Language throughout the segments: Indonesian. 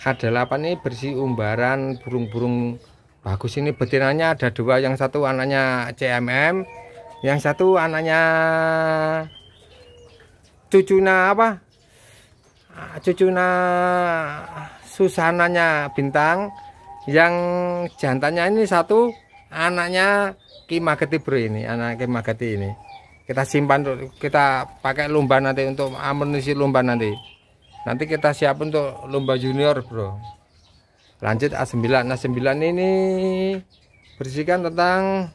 ada 8 ini bersih umbaran burung-burung bagus. Ini betinanya ada dua. Yang satu anaknya CMM yang satu anaknya cucuna apa? Cucuna susananya bintang. Yang jantannya ini satu anaknya Kimageti bro ini anak Kimageti ini. Kita simpan kita pakai lumba nanti untuk amunisi lumba nanti nanti kita siap untuk lomba junior bro. Lanjut A9 A9 ini bersihkan tentang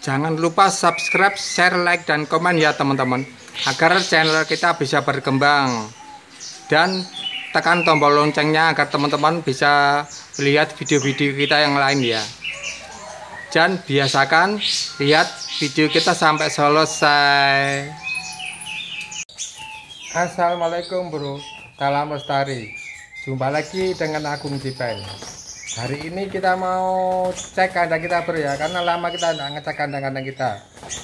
Jangan lupa subscribe, share, like, dan komen ya teman-teman Agar channel kita bisa berkembang dan tekan tombol loncengnya agar teman-teman bisa lihat video-video kita yang lain ya. Dan biasakan lihat video kita sampai selesai. Assalamualaikum bro. Salam lestari. Jumpa lagi dengan Agung Jipen hari ini kita mau cek kandang kita bro ya karena lama kita tidak ngecek kandang-kandang kita.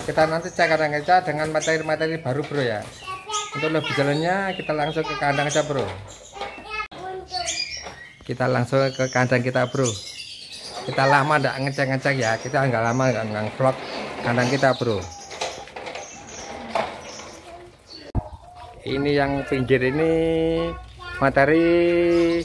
Kita nanti cek kandang kita dengan materi-materi baru bro ya untuk lebih jalannya kita langsung ke kandang aja bro. Kita langsung ke kandang kita bro. Kita lama ndak ngecek-ngecek ya. Kita nggak lama nggak vlog kandang kita bro. Ini yang pinggir ini materi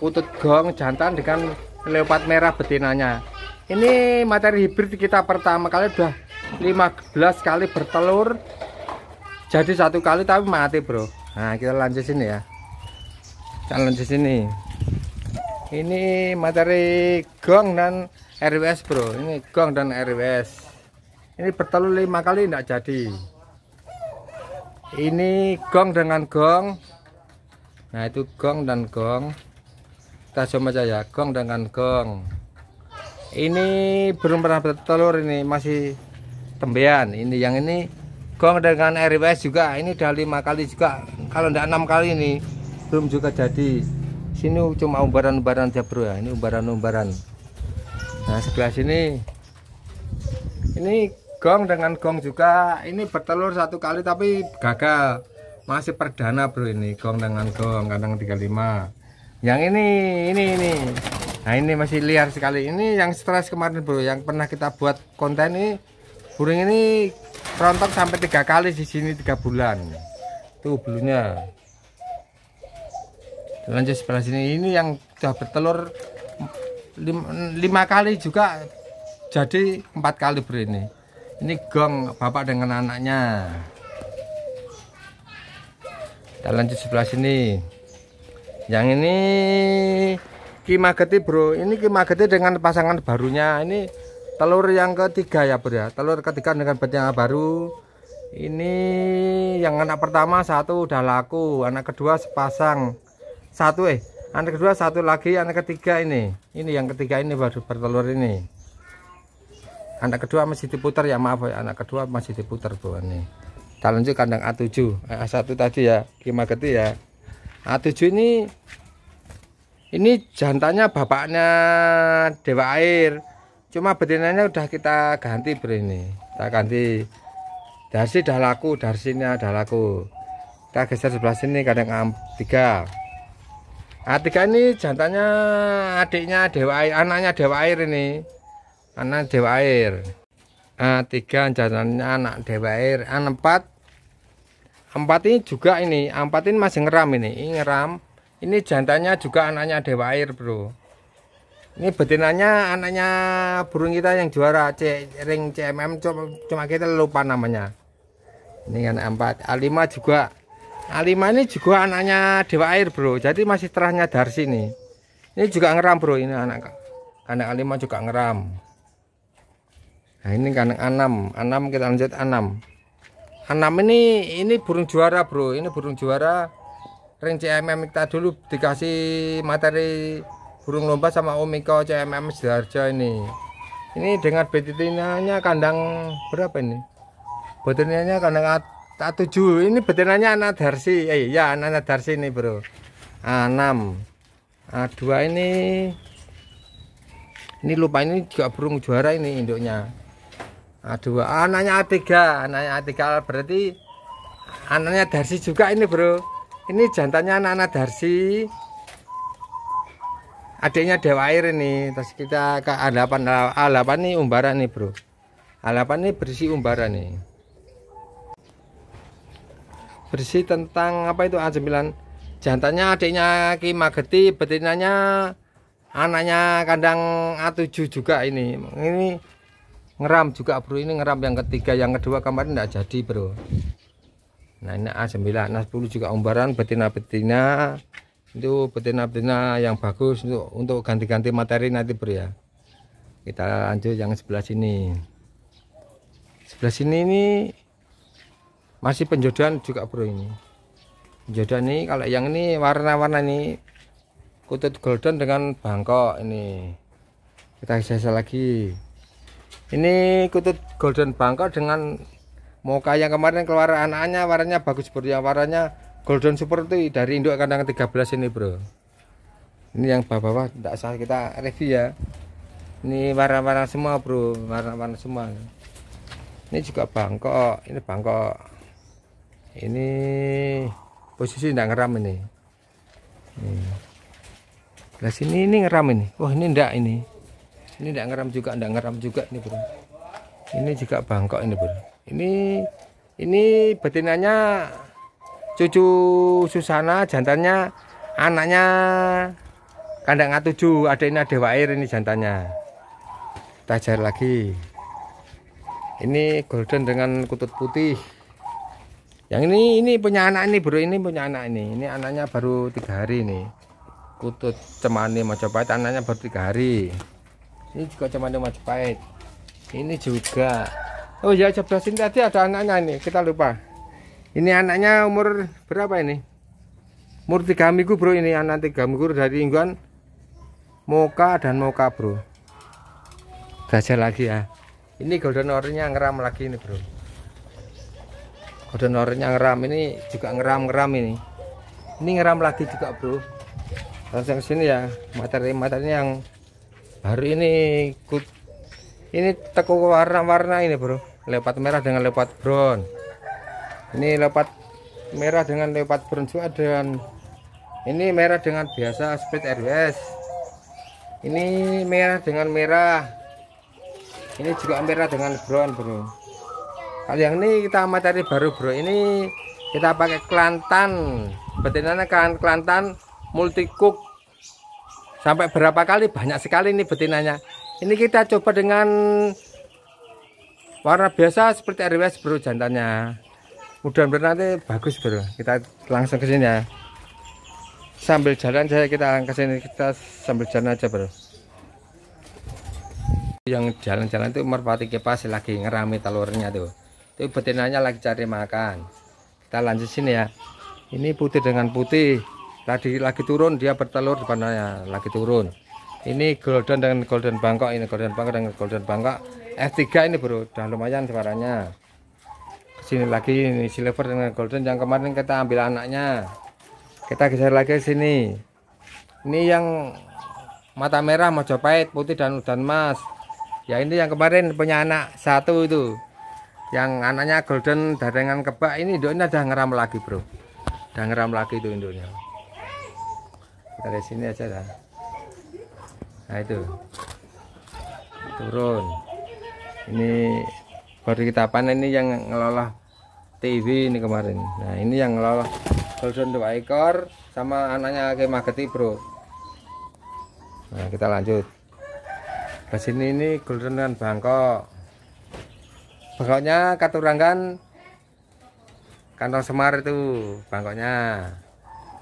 kutut gong jantan dengan leopard merah betinanya. Ini materi hibrid kita pertama kali udah 15 kali bertelur jadi satu kali tapi mati bro. Nah kita lanjut sini ya. Kita lanjut sini. Ini materi gong dan RWS bro. Ini gong dan RWS ini bertelur lima kali tidak jadi. Ini gong dengan gong. Nah itu gong dan gong. Kita coba aja ya. Gong dengan gong. Ini belum pernah bertelur ini masih tembean. Ini yang ini gong dengan RWS juga ini udah lima kali juga. Kalau tidak enam kali ini belum juga jadi. Sini cuma umbaran-umbaran aja bro ya. Ini umbaran-umbaran. Nah sebelah sini. Ini gong dengan gong juga. Ini bertelur satu kali tapi gagal. Masih perdana bro ini. Gong dengan gong kandang 35 yang ini ini ini. Nah ini masih liar sekali. Ini yang stres kemarin bro. Yang pernah kita buat konten ini burung ini rontok sampai tiga kali di sini tiga bulan. Tuh bulunya lanjut sebelah sini. Ini yang sudah bertelur lima, lima kali juga jadi empat kali bro ini. Ini gong bapak dengan anaknya. Kita lanjut sebelah sini. Yang ini kimageti bro. Ini kimageti dengan pasangan barunya. Ini telur yang ketiga ya bro ya. Telur ketiga dengan betina baru. Ini yang anak pertama satu udah laku. Anak kedua sepasang. Satu eh anak kedua satu lagi anak ketiga ini. Ini yang ketiga ini baru bertelur ini. Anak kedua masih diputar ya maaf ya. Anak kedua masih diputar bro ini. Kita lanjut kandang A7 eh, A1 tadi ya Kimageti ya. A7 ini ini jantannya bapaknya dewa air cuma betinanya udah kita ganti bro ini kita ganti. Darsi udah laku darsinya udah laku. Kita geser sebelah sini kadang A3 A3 ini jantannya adiknya dewa air anaknya dewa air ini. Anak dewa air. A3 jantannya anak dewa air. A4 A4 ini juga ini A4 ini masih ngeram ini. Ini ngeram. Ini jantannya juga anaknya dewa air bro ini betinanya anaknya burung kita yang juara C ring CMM cuma kita lupa namanya. Ini anak 4 A5 juga. A5 ini juga anaknya Dewa Air bro. Jadi masih terahnya Darsi nih ini juga ngeram bro ini anak anak A5 juga ngeram. Nah ini kandang A6 A6 kita lanjut A6 A6 ini ini burung juara bro. Ini burung juara. Ring CMM kita dulu dikasih materi burung lomba sama Omiko CMM Sidoarjo ini. Ini dengan betinanya kandang berapa ini? Betinanya kandang A7 ini betinanya anak Darsi. Eh ya anak Darsi ini bro. A6 A2 ini. Ini lupa ini juga burung juara ini induknya. A2 anaknya A3 anaknya A3 berarti anaknya Darsi juga ini bro. Ini jantannya anak-anak Darsi adiknya Dewa Air ini. Terus kita ke A8 A8 nih umbaran nih bro. A8 ini berisi umbaran nih. Bersih tentang apa itu A9 jantannya adiknya Ki Mageti betinanya anaknya kandang A7 juga ini. Ini ngeram juga bro. Ini ngeram yang ketiga. Yang kedua kemarin tidak jadi bro. Nah ini A9 nah 10 juga umbaran betina-betina itu betina-betina yang bagus untuk untuk ganti-ganti materi nanti bro ya. Kita lanjut yang sebelah sini. Sebelah sini ini masih penjodohan juga bro ini. Penjodohan ini kalau yang ini warna-warna ini kutut golden dengan bangkok ini. Kita sisa lagi. Ini kutut golden bangkok dengan Moka yang kemarin keluar anaknya warnanya bagus bro yang warnanya golden super itu dari induk kandang 13 ini bro. Ini yang bawah-bawah tidak salah kita review ya. Ini warna-warna semua bro. Warna-warna semua. Ini juga bangkok. Ini bangkok. Ini posisi tidak ngeram ini. Nah sini ini ngeram ini. Wah ini enggak ini. Ini tidak ngeram juga tidak ngeram juga ini bro. Ini juga bangkok ini bro. Ini ini betinanya cucu Susana jantannya anaknya kandang A7 ada ini ada air ini jantannya. Tajar lagi. Ini golden dengan kutut putih. Yang ini ini punya anak ini bro ini punya anak ini. Ini anaknya baru tiga hari ini. Kutut cemani Majapahit anaknya baru tiga hari. Ini juga cemani Majapahit. Ini juga. Oh ya sebelah sini tadi ada anaknya ini kita lupa. Ini anaknya umur berapa ini? Umur tiga minggu bro ini anak tiga minggu dari ingguan Moka dan Moka bro. Gajah lagi ya. Ini golden oranye ngeram lagi ini bro. Golden oranye ngeram ini juga ngeram-ngeram ini. Ini ngeram lagi juga bro. Langsung sini ya materi-materi yang baru ini ikut ini teko warna-warna ini bro leopard merah dengan leopard brown ini leopard merah dengan leopard brown juga dan ini merah dengan biasa split RWS ini merah dengan merah. Ini juga merah dengan brown bro. Kalau yang ini kita materi baru bro. Ini kita pakai kelantan. Betinanya kan kelantan multi cook sampai berapa kali? Banyak sekali ini betinanya. Ini kita coba dengan warna biasa seperti RWS bro jantannya mudah-mudahan nanti bagus bro. Kita langsung ke sini ya. Sambil jalan saya kita ke sini. Kita sambil jalan aja bro. Yang jalan-jalan itu merpati kipas lagi ngerami telurnya tuh. Itu betinanya lagi cari makan. Kita lanjut sini ya. Ini putih dengan putih. Tadi lagi turun dia bertelur depannya lagi turun. Ini golden dengan golden bangkok. Ini golden bangkok dengan golden bangkok. F3 ini bro. Udah lumayan suaranya sini lagi ini silver dengan golden. Yang kemarin kita ambil anaknya. Kita geser lagi sini. Ini yang mata merah Majapahit putih dan udan mas ya ini yang kemarin punya anak satu itu. Yang anaknya golden darengan kebak. Ini induknya udah ngeram lagi bro. Udah ngeram lagi itu induknya. Dari sini aja dah. Nah itu. Turun. Ini baru kita panen ini yang ngelola TV ini kemarin. Nah ini yang ngelola golden dua ekor sama anaknya kayak mageti bro. Nah kita lanjut. Ke sini ini golden dan bangkok. Bangkoknya katurangan kantong semar itu bangkoknya.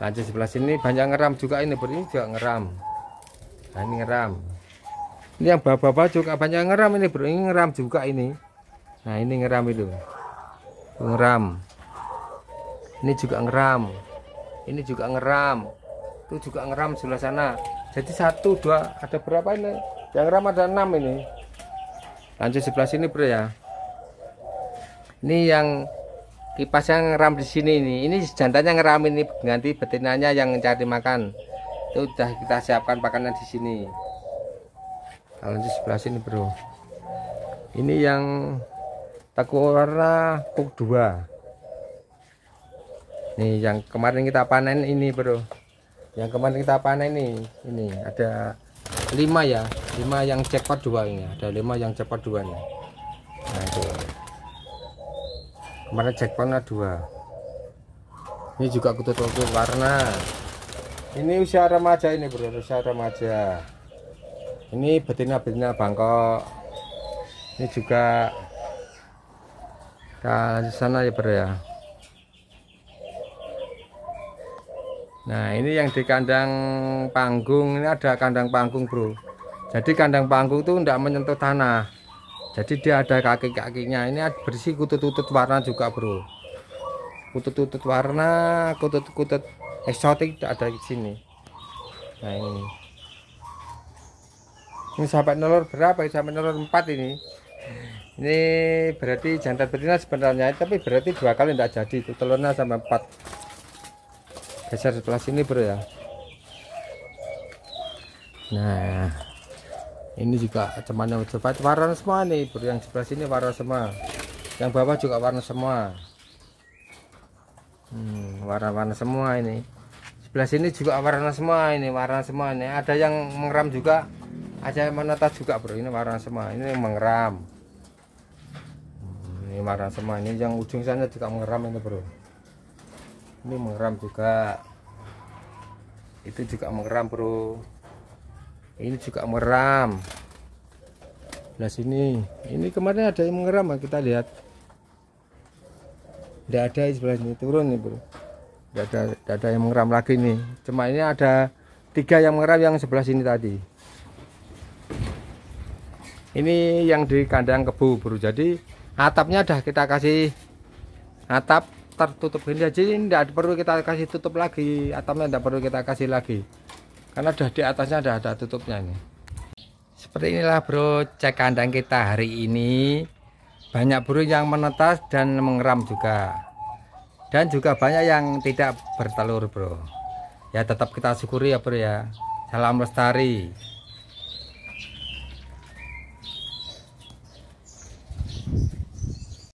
Lanjut sebelah sini banyak ngeram juga ini ini juga ngeram. Nah ini ngeram. Ini yang bapak-bapak juga banyak ngeram ini bro. Ini ngeram juga ini nah ini ngeram itu. Ngeram. Ini juga ngeram. Ini juga ngeram. Itu juga ngeram sebelah sana. Jadi satu dua ada berapa ini? Yang ngeram ada enam ini. Lanjut sebelah sini bro ya. Ini yang kipas yang ngeram di sini ini. Ini jantannya ngeram ini. Ganti betinanya yang cari makan. Itu udah kita siapkan pakannya di sini. Kalau di sebelah sini bro. Ini yang takut warna kuk dua. Nih yang kemarin kita panen ini bro. Yang kemarin kita panen ini ini ada lima ya lima yang jackpot dua ini ada lima yang jackpot dua nih nah itu. Kemarin jackpotnya dua. Ini juga kutut kutut warna. Ini usia remaja ini bro usia remaja. Ini betina betina bangkok. Ini juga ke sana ya bro ya. Nah ini yang di kandang panggung. Ini ada kandang panggung bro. Jadi kandang panggung itu tidak menyentuh tanah. Jadi dia ada kaki-kakinya. Ini bersih kutut-kutut warna juga bro. Kutut-kutut warna Kutut-kutut eksotik ada di sini. Nah ini. Ini sampai nelur berapa? Sampai nelur 4 ini Ini berarti jantan betina sebenarnya Tapi berarti dua kali tidak jadi itu telurnya sampai 4 geser sebelah sini bro ya. Nah ini juga temannya coba warna semua nih bro yang sebelah sini warna semua. Yang bawah juga warna semua. Hmm, warna-warna semua ini. Sebelah sini juga warna semua ini warna semua ini. Ada yang mengeram juga ada yang menetas juga bro. Ini warna semua ini yang mengeram ini warna semua. Ini yang ujung sana juga mengeram ini bro. Ini mengeram juga. Itu juga mengeram bro. Ini juga meram nah sini. Ini kemarin ada yang mengeram kita lihat. Tidak ada sebelah sini. Turun nih bro. Tidak ada tidak ada yang mengeram lagi nih. Cuma ini ada tiga yang mengeram yang sebelah sini tadi. Ini yang di kandang kebu bro. Jadi atapnya dah kita kasih atap tertutup ini aja tidak perlu kita kasih tutup lagi atapnya tidak perlu kita kasih lagi. Karena udah di atasnya ada ada tutupnya ini. Seperti inilah bro cek kandang kita hari ini. Banyak burung yang menetas dan mengeram juga. Dan juga banyak yang tidak bertelur bro. Ya tetap kita syukuri ya bro ya. Salam lestari